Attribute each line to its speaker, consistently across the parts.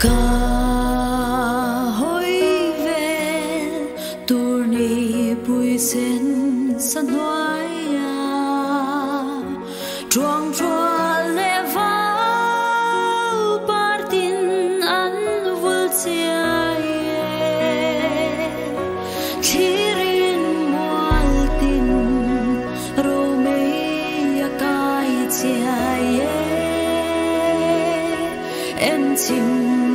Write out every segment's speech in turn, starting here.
Speaker 1: Go. 情。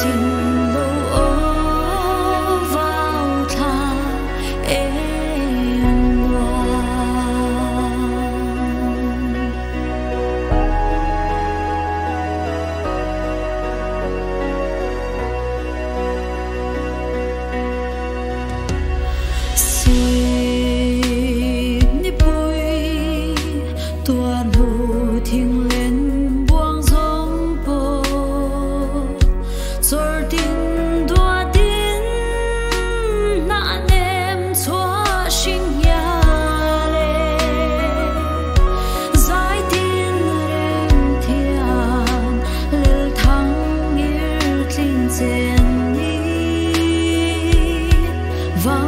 Speaker 1: sin.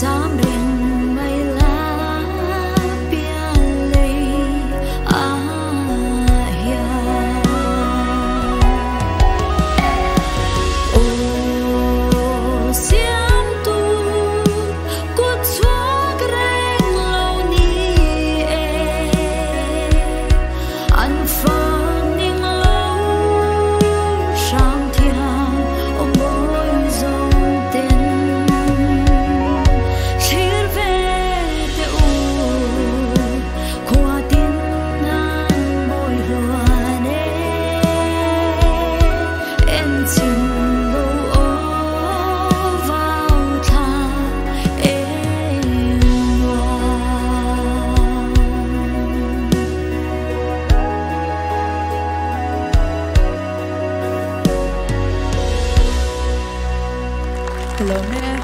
Speaker 1: sombra.
Speaker 2: Hello, man.